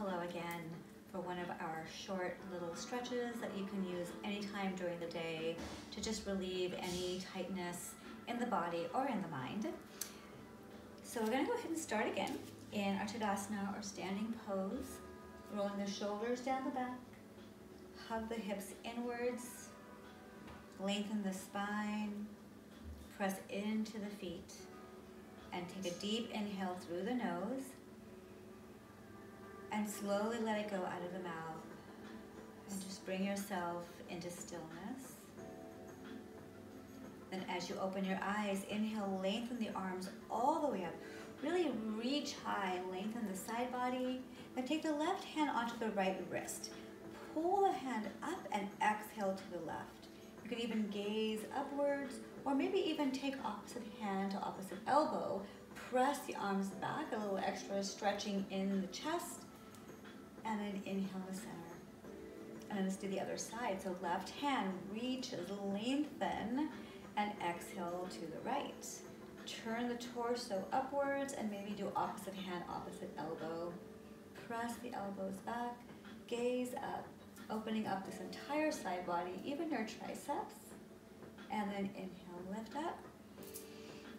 hello again for one of our short little stretches that you can use anytime during the day to just relieve any tightness in the body or in the mind. So we're gonna go ahead and start again in our Tadasana or standing pose, rolling the shoulders down the back, hug the hips inwards, lengthen the spine, press into the feet, and take a deep inhale through the nose, and slowly let it go out of the mouth. And just bring yourself into stillness. Then as you open your eyes, inhale, lengthen the arms all the way up. Really reach high, lengthen the side body. Then take the left hand onto the right wrist. Pull the hand up and exhale to the left. You can even gaze upwards or maybe even take opposite hand to opposite elbow. Press the arms back, a little extra stretching in the chest and then inhale to center. And let's do the other side. So left hand reaches, lengthen, and exhale to the right. Turn the torso upwards and maybe do opposite hand, opposite elbow. Press the elbows back, gaze up, opening up this entire side body, even your triceps. And then inhale, lift up.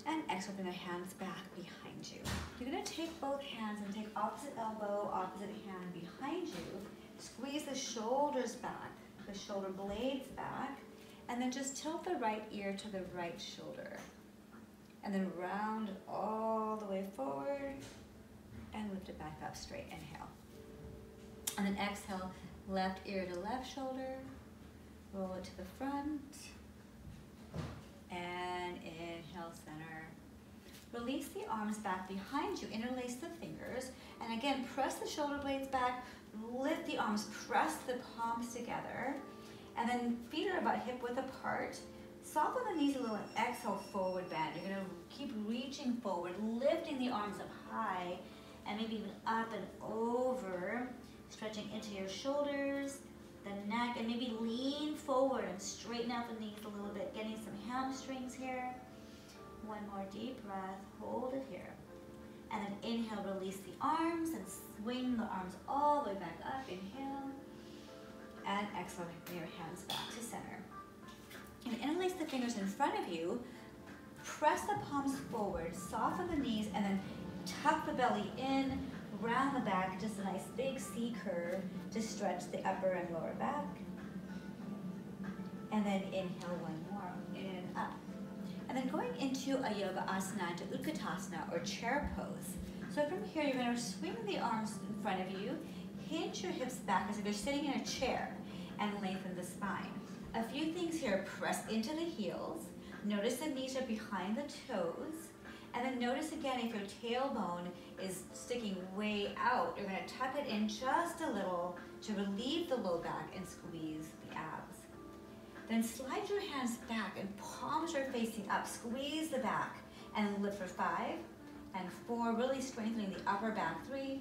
And exhale, bring the hands back behind you. You're gonna take both hands and take opposite elbow, opposite hand behind you. Squeeze the shoulders back, the shoulder blades back, and then just tilt the right ear to the right shoulder. And then round all the way forward and lift it back up straight. Inhale. And then exhale, left ear to left shoulder, roll it to the front, inhale, center. Release the arms back behind you, interlace the fingers, and again, press the shoulder blades back, lift the arms, press the palms together, and then feet are about hip width apart. Soften the knees a little and exhale, forward bend. You're gonna keep reaching forward, lifting the arms up high, and maybe even up and over, stretching into your shoulders, the neck, and maybe lean forward and straighten out the knees a little bit, One more deep breath, hold it here. And then inhale, release the arms and swing the arms all the way back up. Inhale. And exhale, bring your hands back to center. And interlace the fingers in front of you. Press the palms forward, soften the knees, and then tuck the belly in, round the back, just a nice big C curve to stretch the upper and lower back. And then inhale one more, in up. And then going into a yoga asana, to utkatasana or chair pose. So from here, you're gonna swing the arms in front of you, hinge your hips back as if you're sitting in a chair, and lengthen the spine. A few things here, press into the heels. Notice the knees are behind the toes. And then notice again if your tailbone is sticking way out, you're gonna tuck it in just a little to relieve the low back and squeeze the abs. Then slide your hands back and palms are facing up. Squeeze the back and lift for five and four, really strengthening the upper back. Three,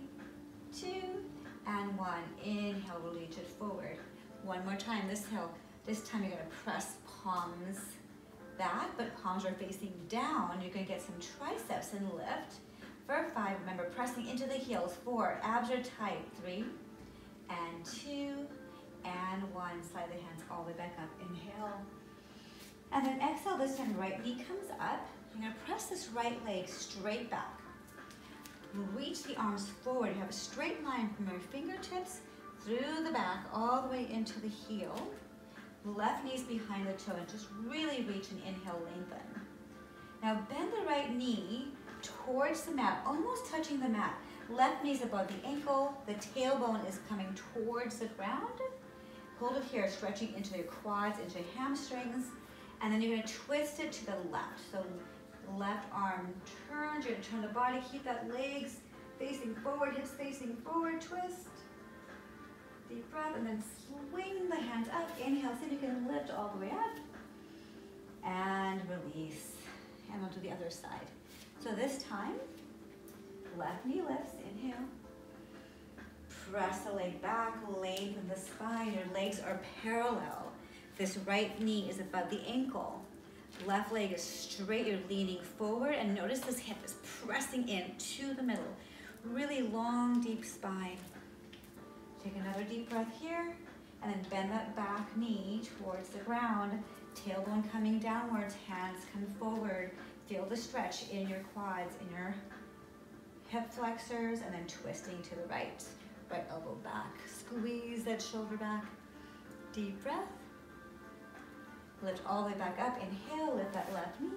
two, and one. Inhale, reach it forward. One more time, this hill. This time you're gonna press palms back, but palms are facing down. You're gonna get some triceps and lift. For five, remember pressing into the heels. Four, abs are tight. Three, and two, and one. Slide the hands all the way back up. Inhale. And then exhale, this time right knee comes up. You're gonna press this right leg straight back. Reach the arms forward. You have a straight line from your fingertips through the back all the way into the heel. Left knee's behind the toe and just really reach and inhale, lengthen. Now bend the right knee towards the mat, almost touching the mat. Left knee's above the ankle, the tailbone is coming towards the ground. Hold it here, stretching into your quads, into your hamstrings, and then you're gonna twist it to the left. So left arm turns, you're gonna turn the body, keep that legs facing forward, hips facing forward, twist. Deep breath, and then swing the hands up. Inhale, if you can lift all the way up. And release. And onto the other side. So this time, left knee lifts, inhale. Press the leg back, lengthen the spine. Your legs are parallel. This right knee is above the ankle. Left leg is straight, you're leaning forward, and notice this hip is pressing in to the middle. Really long, deep spine. Take another deep breath here, and then bend that back knee towards the ground. Tailbone coming downwards, hands come forward. Feel the stretch in your quads, in your hip flexors, and then twisting to the right. Right elbow back. Squeeze that shoulder back. Deep breath. Lift all the way back up. Inhale, lift that left knee.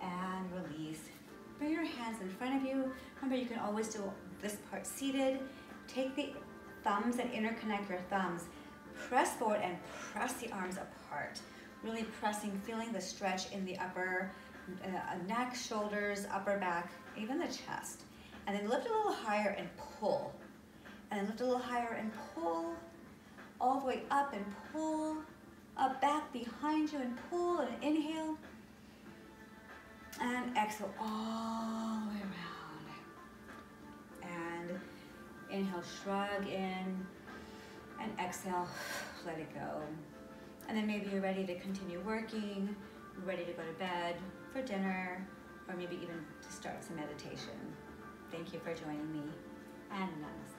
And release. Bring your hands in front of you. Remember, you can always do this part seated. Take the thumbs and interconnect your thumbs. Press forward and press the arms apart. Really pressing, feeling the stretch in the upper uh, neck, shoulders, upper back, even the chest. And then lift a little higher and pull. And lift a little higher and pull. All the way up and pull. Up back behind you and pull and inhale. And exhale all the way around. And inhale, shrug in. And exhale, let it go. And then maybe you're ready to continue working, ready to go to bed for dinner, or maybe even to start some meditation. Thank you for joining me, and namaste.